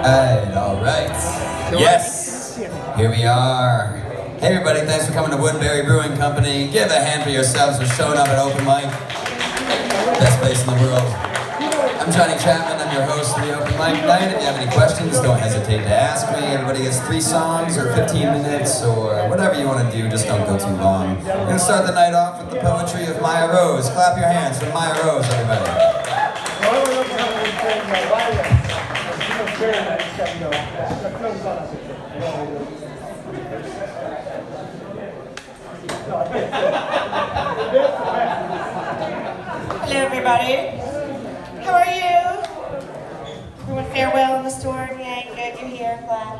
Alright, alright. Yes, here we are. Hey everybody, thanks for coming to Woodbury Brewing Company. Give a hand for yourselves for showing up at open mic. Best place in the world. I'm Johnny Chapman, I'm your host for the open mic night. If you have any questions, don't hesitate to ask me. Everybody gets three songs or 15 minutes or whatever you want to do, just don't go too long. We're going to start the night off with the poetry of Maya Rose. Clap your hands for Maya Rose, everybody. Hello, everybody. How are you? Everyone farewell in the storm? Yeah, good. You're here. Glad.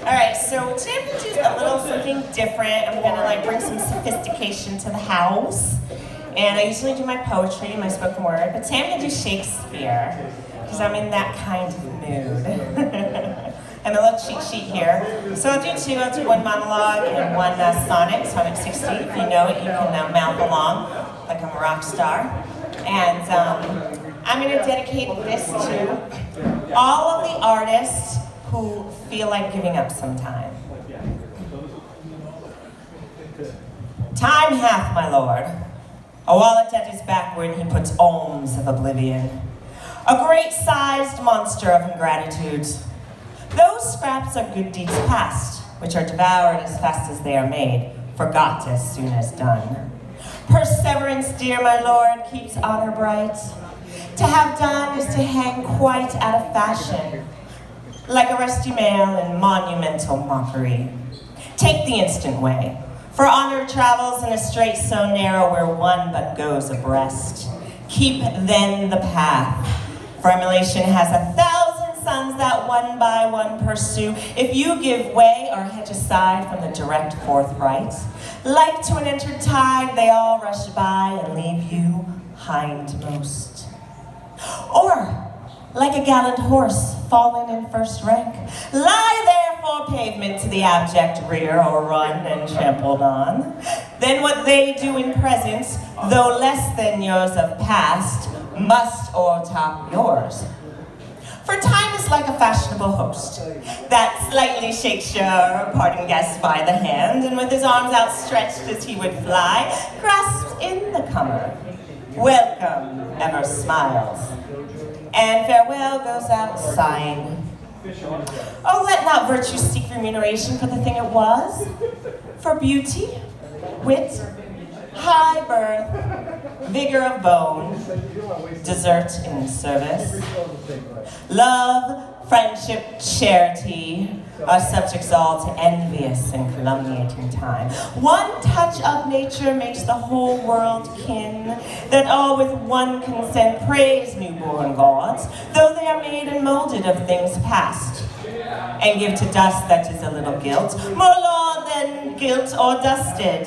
All right. So today I'm gonna do a little something different. I'm gonna like bring some sophistication to the house. And I usually do my poetry, my spoken word, but today I'm gonna do Shakespeare because I'm in that kind of mood. I'm a little cheat sheet here. So I'll do two. I'll do one monologue and one uh, sonnet, sonnet 60. If you know it, you can uh, mouth along like I'm a rock star. And um, I'm going to dedicate this to all of the artists who feel like giving up sometime. Time hath, my lord, a wallet at his back wherein he puts alms of oblivion, a great-sized monster of ingratitudes. Those scraps are good deeds past, which are devoured as fast as they are made, forgot as soon as done. Perseverance, dear my lord, keeps honor bright. To have done is to hang quite out of fashion, like a rusty mail in monumental mockery. Take the instant way, for honor travels in a strait so narrow where one but goes abreast. Keep then the path, for emulation has a thousand sons that one by one pursue. If you give way or hedge aside from the direct forthright, like to an entered tide, they all rush by and leave you hindmost. Or, like a gallant horse fallen in first rank, lie there for pavement to the abject rear or run and trampled on. Then what they do in present, though less than yours of past, must o'ertop yours. For time is like a fashionable host that slightly shakes your parting guest by the hand and with his arms outstretched as he would fly, grasps in the comer. Welcome ever smiles. And farewell goes out sighing. Oh, let not virtue seek remuneration for the thing it was. For beauty, wit, high birth, vigor of bone, desert in service, love, friendship, charity are subjects all to envious and calumniating time. One touch of nature makes the whole world kin, that all with one consent praise newborn gods, though they are made and molded of things past, and give to dust that is a little gilt, more gilt or dusted.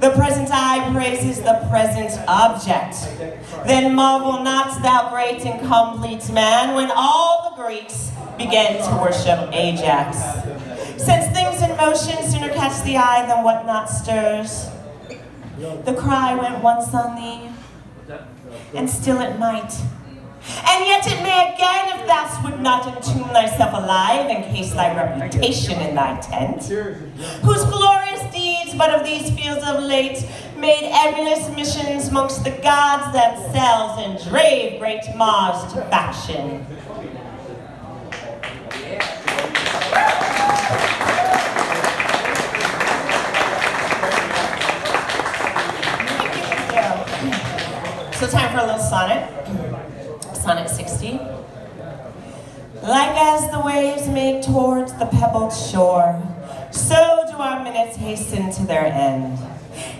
The present eye praises the present object. Then marvel not, thou great and complete man, when all the Greeks began to worship Ajax. Since things in motion sooner catch the eye than what not stirs. The cry went once on thee, and still it might. And yet it may again, if thou would not entomb thyself alive, encase thy reputation in thy tent, whose glorious deeds, but of these fields of late, made emulous missions mongst the gods themselves, and drave great Mars to faction. So time for a little sonnet. Sonnet 60. Like as the waves make towards the pebbled shore, so do our minutes hasten to their end.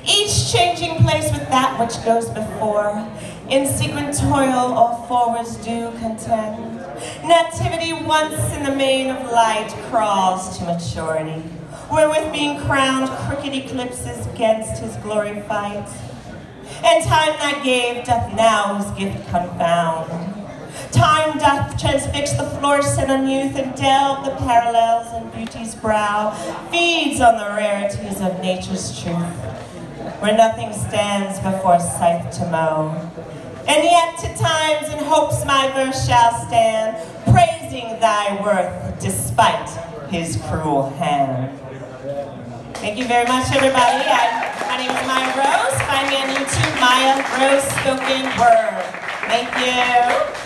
Each changing place with that which goes before, in sequent toil or forwards do contend. Nativity once in the main of light crawls to maturity, wherewith being crowned crooked eclipses against his glory fight. And time that gave doth now his gift confound. Time doth transfix the flourishing on youth and delve the parallels in beauty's brow, feeds on the rarities of nature's truth, where nothing stands before scythe to mow. And yet to times in hopes my verse shall stand, praising thy worth despite his cruel hand. Thank you very much, everybody. I, my name is Maya Rose. Find me on YouTube, Maya Rose Spoken Word. Thank you.